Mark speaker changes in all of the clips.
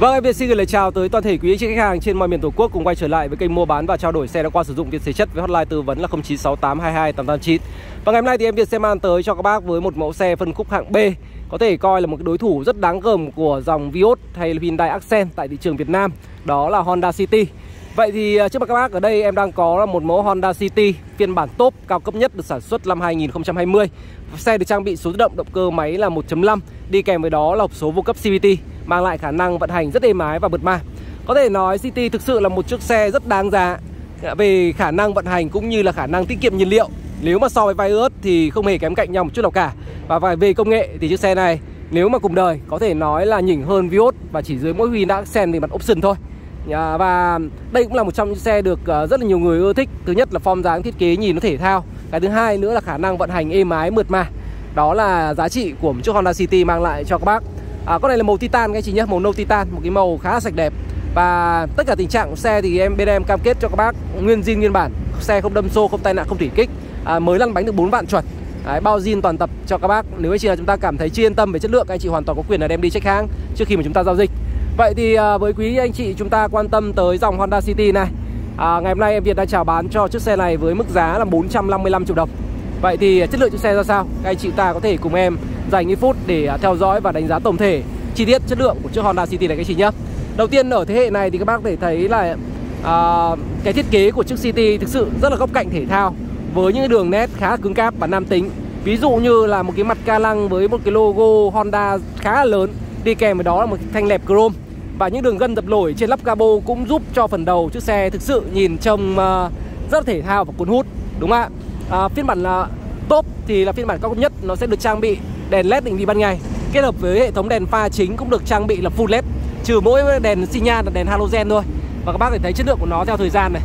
Speaker 1: Vâng, em Việt xin gửi lời chào tới toàn thể quý anh chị khách hàng trên mọi miền Tổ quốc cùng quay trở lại với kênh mua bán và trao đổi xe đã qua sử dụng tiền thế chất với hotline tư vấn là 0968228889. Và ngày hôm nay thì em Việt sẽ mang tới cho các bác với một mẫu xe phân khúc hạng B có thể coi là một đối thủ rất đáng gờm của dòng Vios hay Hyundai Accent tại thị trường Việt Nam, đó là Honda City. Vậy thì à, trước mặt các bác ở đây em đang có là một mẫu Honda City phiên bản top cao cấp nhất được sản xuất năm 2020. Xe được trang bị số tự động động cơ máy là 1.5, đi kèm với đó là hộp số vô cấp CVT mang lại khả năng vận hành rất êm ái và mượt mà. Có thể nói City thực sự là một chiếc xe rất đáng giá à, về khả năng vận hành cũng như là khả năng tiết kiệm nhiên liệu. Nếu mà so với Vios thì không hề kém cạnh nhau một chút nào cả. Và về công nghệ thì chiếc xe này nếu mà cùng đời có thể nói là nhỉnh hơn Vios và chỉ dưới mỗi Hyundai Accent về mặt option thôi. Dạ, và đây cũng là một trong những xe được ờ, rất là nhiều người ưa thích. Thứ nhất là form dáng thiết kế nhìn nó thể thao. Cái thứ hai nữa là khả năng vận hành êm ái mượt mà. Đó là giá trị của một chiếc Honda City mang lại cho các bác. À, Con này là màu titan các anh chị nhé Màu nâu titan, một cái màu khá là sạch đẹp. Và tất cả tình trạng của xe thì em bên em cam kết cho các bác Nguyên zin nguyên bản. Xe không đâm xô, không tai nạn, không thủy kích. À, Mới lăn bánh được 4 vạn chuẩn. Đấy, bao zin toàn tập cho các bác. Nếu anh chị là chúng ta cảm thấy chưa yên tâm về chất lượng Anh chị hoàn toàn có quyền là đem đi check hãng Trước khi mà chúng ta giao dịch. Vậy thì à, với quý anh chị chúng ta quan tâm tới dòng Honda City này à, Ngày hôm nay em Việt đã chào bán cho chiếc xe này với mức giá là 455 triệu đồng. Vậy thì chất lượng chiếc xe ra sao? Các anh chị ta có thể cùng em dành ít phút để à, theo dõi và đánh giá tổng thể chi tiết chất lượng của chiếc Honda City này các anh chị nhé Đầu tiên ở thế hệ này thì các bác có thể thấy là à, cái thiết kế của chiếc City thực sự rất là góc cạnh thể thao Với những đường nét khá là cứng cáp và nam tính. Ví dụ như là một cái mặt ca lăng với một cái logo Honda khá là lớn Đi kèm với đó là một thanh lẹp chrome. Và những đường gân dập nổi trên lắp cabo cũng giúp cho phần đầu chiếc xe thực sự nhìn trông ờ, rất thể thao và cuốn hút Đúng không ạ? À, phiên bản là top thì là phiên bản cao cấp nhất Nó sẽ được trang bị đèn led định vị ban ngày. Kết hợp với hệ thống đèn pha chính cũng được trang bị là full led Trừ mỗi đèn xi nhan là đèn halogen thôi. Và các bác có thể thấy chất lượng của nó theo thời gian này.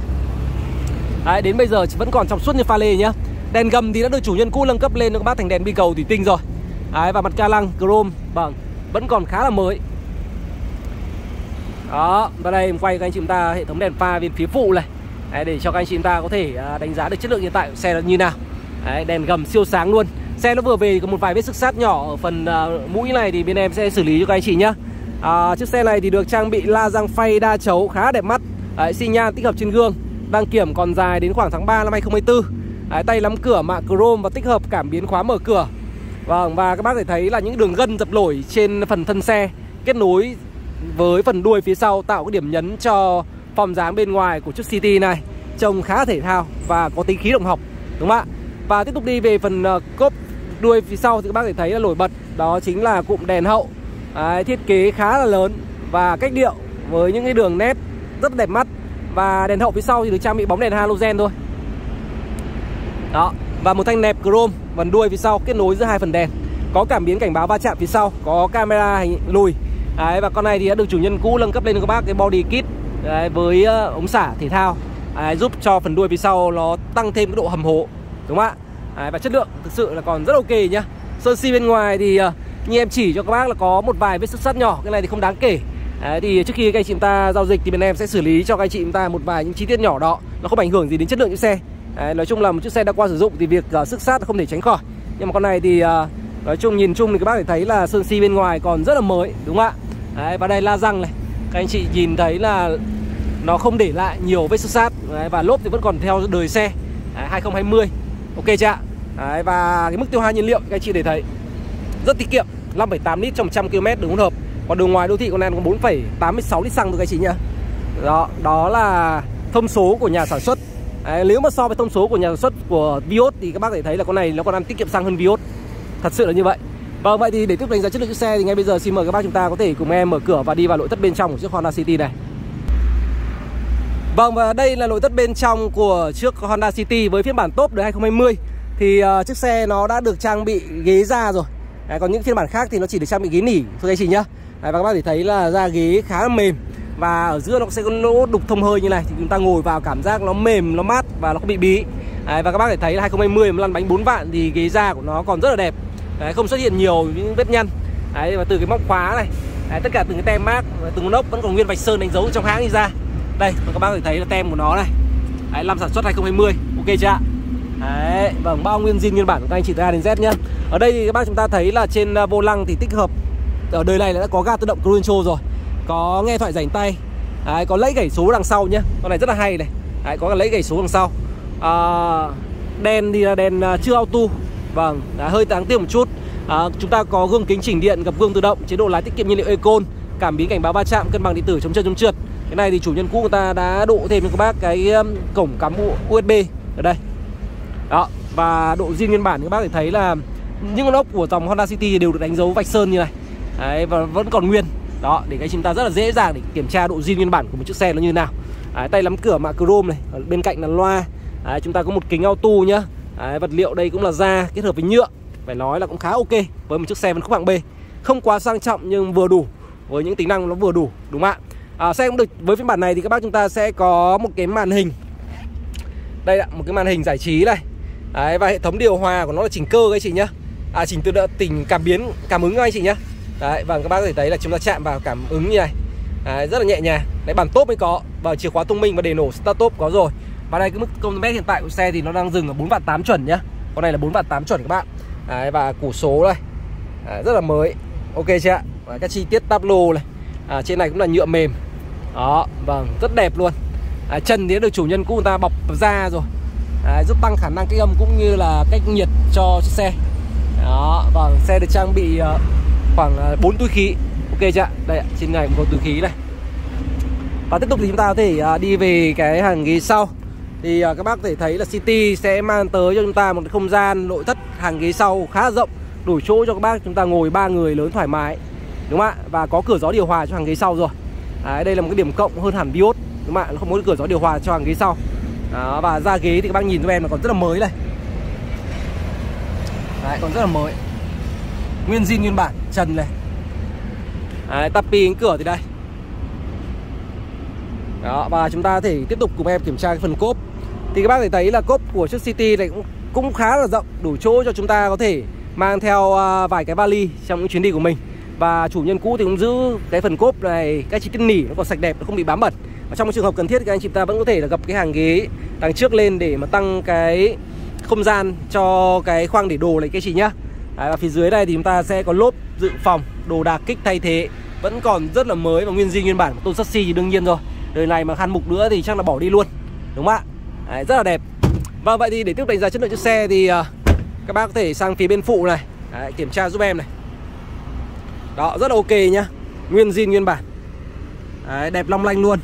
Speaker 1: Đấy, đến bây giờ vẫn còn trong suốt như pha lê nhá. Đèn gầm thì đã được chủ nhân cũ nâng cấp lên cho các bác thành đèn bi cầu thủy tinh rồi. Đấy, và mặt ca lăng chrome vâng vẫn còn khá là mới đó và đây em quay các anh chị chúng ta hệ thống đèn pha bên phía phụ này. Đấy, để cho các anh chị chúng ta có thể à, đánh giá được chất lượng hiện tại của xe là như nào. Đấy, đèn gầm siêu sáng luôn. Xe nó vừa về có một vài vết sức sát nhỏ ở phần uh, mũi này thì bên em sẽ xử lý cho các anh chị nhá. À, chiếc xe này thì được trang bị la răng phay đa chấu khá đẹp mắt. Đấy, xi nhan tích hợp trên gương đăng kiểm còn dài đến khoảng tháng 3 năm 2024 Đấy, tay nắm cửa mạ chrome và tích hợp cảm biến khóa mở cửa. Vâng và các bác có thể thấy là những đường gân dập nổi trên phần thân xe kết nối với phần đuôi phía sau tạo cái điểm nhấn cho phòng dáng bên ngoài của chiếc City này trông khá thể thao và có tính khí động học đúng không ạ? Và tiếp tục đi về phần ờ, cốp đuôi phía sau thì các bác có thể thấy là nổi bật đó chính là cụm đèn hậu. Đấy, thiết kế khá là lớn và cách điệu với những cái đường nét rất đẹp mắt. Và đèn hậu phía sau thì được trang bị bóng đèn halogen thôi. Đó và một thanh nẹp chrome phần đuôi phía sau kết nối giữa hai phần đèn. Có cảm biến cảnh báo va chạm phía sau có camera lùi đấy, và con này thì đã được chủ nhân cũ nâng cấp lên cho các bác cái body kit đấy, với uh, ống xả thể thao. Đấy, giúp cho phần đuôi phía sau nó tăng thêm cái độ hầm hố đúng không ạ? Đấy, và chất lượng thực sự là còn rất ok nhá. Sơn xi bên ngoài thì uh, như em chỉ cho các bác là có một vài vết xước sắt nhỏ cái này thì không đáng kể. Đấy, thì trước khi các anh chị chúng ta giao dịch thì bên em sẽ xử lý cho các anh chị chúng ta một vài những chi tiết nhỏ đó. Nó không ảnh hưởng gì đến chất lượng chiếc xe. Đấy, nói chung là một chiếc xe đã qua sử dụng thì việc ờ, uh, sức sát không thể tránh khỏi. Nhưng mà con này thì uh, nói chung nhìn chung thì các bác thể thấy là sơn xi bên ngoài còn rất là mới đúng không ạ? Đấy, và đây la răng này. Các anh chị nhìn thấy là nó không để lại nhiều vết xước sát. Đấy, và lốp thì vẫn còn theo đời xe. Đấy, 2020 ok chưa ạ? Đấy, và cái mức tiêu hao nhiên liệu các anh chị để thấy. Rất tiết kiệm 5,8 lít trong 100 km đường hỗn hợp. Còn đường ngoài đô thị con này có 4,86 lít xăng thôi các anh chị nhá. Đó đó là thông số của nhà sản xuất. Đấy, nếu mà so với thông số của nhà sản xuất của Vios thì các bác thể thấy là con này nó còn ăn tiết kiệm xăng hơn Vios. Thật sự là như vậy. Vâng vậy thì để tiếp đánh giá chất lượng chiếc xe thì ngay bây giờ xin mời các bác chúng ta có thể cùng em mở cửa và đi vào nội thất bên trong của chiếc Honda City này. Vâng và đây là nội thất bên trong của chiếc Honda City với phiên bản top đời 2020 thì uh, chiếc xe nó đã được trang bị ghế da rồi. Đấy, còn những phiên bản khác thì nó chỉ được trang bị ghế nỉ thôi anh chị nhá. Đấy, và các bác thể thấy là da ghế khá là mềm. Và ở giữa nó sẽ có lỗ đục thông hơi như này thì chúng ta ngồi vào cảm giác nó mềm nó mát và nó không bị bí. Đấy, và các bác thể thấy là 2020 mà lăn bánh 4 vạn thì ghế da của nó còn rất là đẹp. Đấy, không xuất hiện nhiều những vết nhăn. Đấy, và từ cái móc khóa này Đấy, tất cả từng cái tem mát từng nốc vẫn còn nguyên vạch sơn đánh dấu trong hãng đi ra. Đây và các bác có thể thấy là tem của nó này. Đấy, năm sản xuất 2020 ok chưa ạ? Đấy, vâng bao nguyên zin nguyên bản của các anh chị từ A đến Z nhá. Ở đây thì các bác chúng ta thấy là trên à, vô lăng thì tích hợp ở đời này đã có ga tự động cruise control rồi. Có nghe thoại rảnh tay. Đấy, có lấy gảy số đằng sau nhá. Con này rất là hay này. Đấy, có lấy gảy số đằng sau. À, đèn thì là đèn à, chưa auto vâng đã hơi đáng tiếc một chút. À, chúng ta có gương kính chỉnh điện gập gương tự động chế độ lái tiết kiệm nhiên liệu Econ cảm biến cảnh báo va chạm cân bằng điện tử chống trơn chống trượt. Cái này thì chủ nhân cũ người ta đã độ thêm cho các bác cái um, cổng cắm USB ở đây. Đó và độ zin nguyên bản các bác thể thấy là những con ốc của dòng Honda City đều được đánh dấu vạch sơn như này. Đấy, và vẫn còn nguyên. Đó để cái chúng ta rất là dễ dàng để kiểm tra độ zin nguyên bản của một chiếc xe nó như thế nào. Đấy, tay nắm cửa mạ chrome này ở bên cạnh là loa. Đấy, chúng ta có một kính auto nhá. Đấy, vật liệu đây cũng là da kết hợp với nhựa. Phải nói là cũng khá ok với một chiếc xe phân khúc hạng B. Không quá sang trọng nhưng vừa đủ với những tính năng nó vừa đủ đúng không ạ? À, xe cũng được với phiên bản này thì các bác chúng ta sẽ có một cái màn hình. Đây ạ một cái màn hình giải trí này. Đấy, và hệ thống điều hòa của nó là chỉnh cơ các chị nhá. À chỉnh tự động tỉnh cảm biến cảm ứng anh chị nhá. Đấy và các bác có thể thấy là chúng ta chạm vào cảm ứng như này. Đấy, rất là nhẹ nhàng. Đấy bản tốt mới có và chìa khóa thông minh và đề nổ start top có rồi và đây cái mức công mét hiện tại của xe thì nó đang dừng ở 4 vạn 8 chuẩn nhá. Con này là 4 vạn 8 chuẩn các bạn. Đấy, và củ số đây. À, rất là mới. Ok chưa ạ. Và các chi tiết táp lô này. À, trên này cũng là nhựa mềm. Đó vâng rất đẹp luôn. À, chân thì được chủ nhân cũ người ta bọc da rồi. À, giúp tăng khả năng cách âm cũng như là cách nhiệt cho chiếc xe. Đó vâng xe được trang bị uh, khoảng ờ, 4 túi khí. Ok chưa ạ. Đây trên này cũng có túi khí này và tiếp tục thì chúng ta có thể uh, đi về cái hàng ghế sau thì à, các bác có thể thấy là City sẽ mang tới cho chúng ta một không gian nội thất hàng ghế sau khá rộng đủ chỗ cho các bác chúng ta ngồi ba người lớn thoải mái đúng không ạ? Và có cửa gió điều hòa cho hàng ghế sau rồi. Đấy, đây là một cái điểm cộng hơn hẳn Vios đúng không ạ? Nó không có cửa gió điều hòa cho hàng ghế sau. Đó, và da ghế thì các bác nhìn cho em là còn rất là mới đây Đấy, còn rất là mới. Nguyên zin nguyên bản, trần này. Đấy, tapi cánh cửa thì đây. Đó, và chúng ta có thể tiếp tục cùng em kiểm tra cái phần cốp. Thì các bác thể thấy là cốp của chiếc City này cũng, cũng khá là rộng Đủ chỗ cho chúng ta có thể mang theo à, vài cái vali trong những chuyến đi của mình. Và chủ nhân cũ thì cũng giữ cái phần cốp này, cái chi tiết nỉ nó còn sạch đẹp, nó không bị bám bẩn. Và trong trường hợp cần thiết thì anh chị ta vẫn có thể là gập cái hàng ghế đằng trước lên để mà tăng cái không gian cho cái khoang để đồ này cái chị nhá. Đấy, và phía dưới đây thì chúng ta sẽ có lốp dự phòng đồ đạc kích thay thế. Vẫn còn rất là mới và nguyên di nguyên bản. Của tôn sắt thì đương nhiên rồi. Đời này mà khăn mục nữa thì chắc là bỏ đi luôn. Đúng không ạ? Đấy, rất là đẹp. Và vậy thì để tiếp đánh giá chất lượng chiếc xe thì uh, các bác có thể sang phía bên phụ này. Đấy, kiểm tra giúp em này. Đó rất là ok nhá. Nguyên zin nguyên bản. Đấy, đẹp long lanh luôn.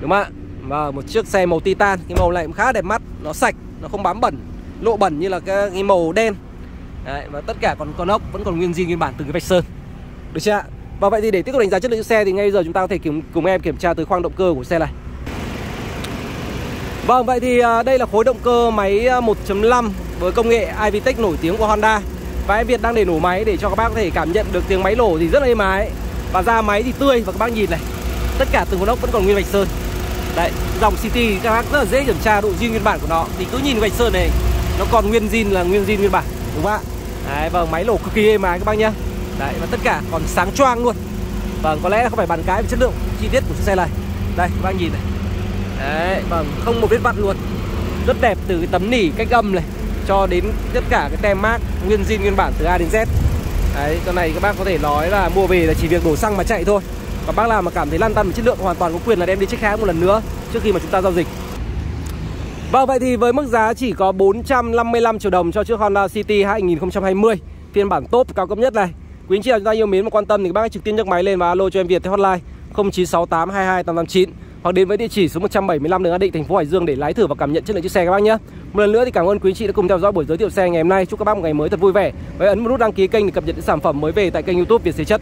Speaker 1: Đúng không ạ? Và một chiếc xe màu titan. Cái màu này cũng khá đẹp mắt. Nó sạch nó không bám bẩn lộ bẩn như là cái, cái màu đen. Đấy, và tất cả còn con ốc vẫn còn nguyên zin nguyên bản từ cái vạch sơn. Được chưa ạ? Và vậy thì để tiếp tục đánh giá chất lượng chiếc xe thì ngay giờ chúng ta có thể cùng, cùng em kiểm tra từ khoang động cơ của xe này. Vâng, vậy thì à, đây là khối động cơ máy à, 1.5 với công nghệ Ivitech nổi tiếng của Honda. Và em Việt đang để nổ máy để cho các bác có thể cảm nhận được tiếng máy nổ thì rất là êm ái. Và ra máy thì tươi và các bác nhìn này Tất cả từng con ốc vẫn còn nguyên vạch sơn. Đấy, dòng City các bác rất là dễ kiểm tra độ zin nguyên bản của nó. Thì cứ nhìn vạch sơn này Nó còn nguyên zin là nguyên zin nguyên bản Đúng không ạ? Đấy, vâng, máy nổ cực kỳ êm ái các bác nhá. Đấy, và tất cả còn sáng choang luôn. Vâng, có lẽ là không phải bàn cái về chất lượng chi tiết của chiếc xe này. Đây, các bác nhìn này. Đấy, vâng, không một vết vặn luôn. Rất đẹp từ cái tấm nỉ cách âm này Cho đến tất cả cái tem mác nguyên zin nguyên bản từ A đến Z. Đấy, con này các bác có thể nói là mua về là chỉ việc đổ xăng mà chạy thôi. Và bác nào mà cảm thấy lăn tăn về chất lượng hoàn toàn có quyền là đem đi check khác một lần nữa Trước khi mà chúng ta giao dịch. Vâng, vậy thì với mức giá chỉ có 455 triệu đồng cho chiếc Honda City 2020 Phiên bản top cao cấp nhất này. Quý anh chị nào chúng ta yêu mến và quan tâm thì các bác hãy trực tiếp nhấc máy lên và alo cho em Việt theo hotline 0968 22 889 hoặc đến với địa chỉ số 175 đường An Định, thành phố Hải Dương để lái thử và cảm nhận chất lượng chiếc xe các bác nhé. Một lần nữa thì cảm ơn quý anh chị đã cùng theo dõi buổi giới thiệu xe ngày hôm nay. Chúc các bác một ngày mới thật vui vẻ. Và ấn một nút đăng ký kênh để cập nhật những sản phẩm mới về tại kênh YouTube Việt Xe Chất.